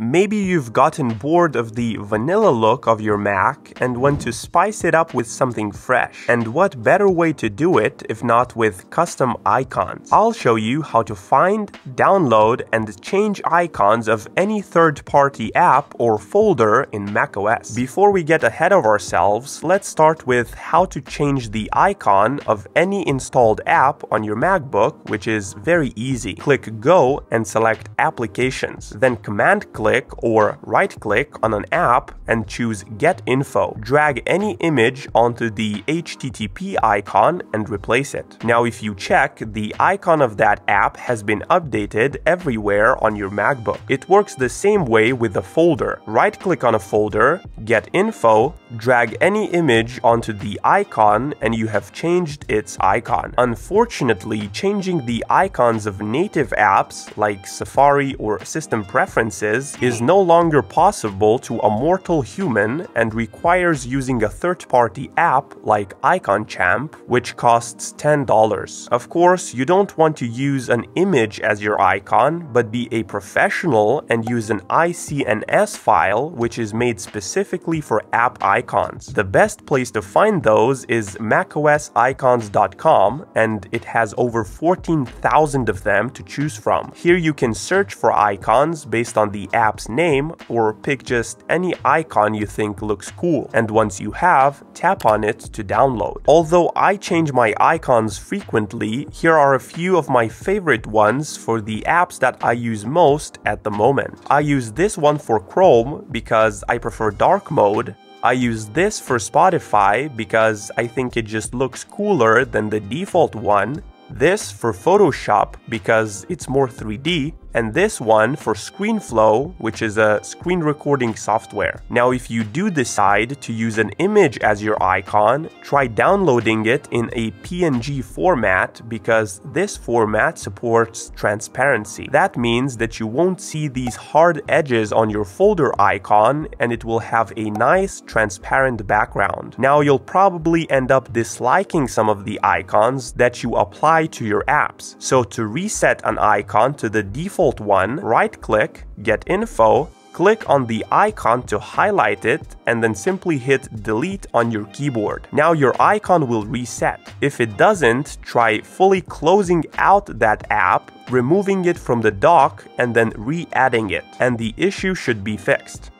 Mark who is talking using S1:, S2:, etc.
S1: Maybe you've gotten bored of the vanilla look of your Mac and want to spice it up with something fresh. And what better way to do it if not with custom icons? I'll show you how to find, download, and change icons of any third-party app or folder in macOS. Before we get ahead of ourselves, let's start with how to change the icon of any installed app on your MacBook, which is very easy. Click Go and select Applications, then Command-click click or right click on an app and choose Get Info. Drag any image onto the HTTP icon and replace it. Now if you check, the icon of that app has been updated everywhere on your MacBook. It works the same way with the folder. Right click on a folder, get info, drag any image onto the icon and you have changed its icon. Unfortunately, changing the icons of native apps like Safari or System Preferences is no longer possible to a mortal human and requires using a third-party app like Icon Champ, which costs $10. Of course, you don't want to use an image as your icon, but be a professional and use an ICNS file, which is made specifically for app icons. The best place to find those is macosicons.com, and it has over 14,000 of them to choose from. Here you can search for icons based on the app app's name or pick just any icon you think looks cool. And once you have, tap on it to download. Although I change my icons frequently, here are a few of my favorite ones for the apps that I use most at the moment. I use this one for Chrome because I prefer dark mode, I use this for Spotify because I think it just looks cooler than the default one, this for Photoshop because it's more 3D, and this one for ScreenFlow, which is a screen recording software. Now, if you do decide to use an image as your icon, try downloading it in a PNG format because this format supports transparency. That means that you won't see these hard edges on your folder icon and it will have a nice transparent background. Now, you'll probably end up disliking some of the icons that you apply to your apps. So to reset an icon to the default one, right click, get info, Click on the icon to highlight it and then simply hit delete on your keyboard. Now your icon will reset. If it doesn't, try fully closing out that app, removing it from the dock and then re-adding it and the issue should be fixed.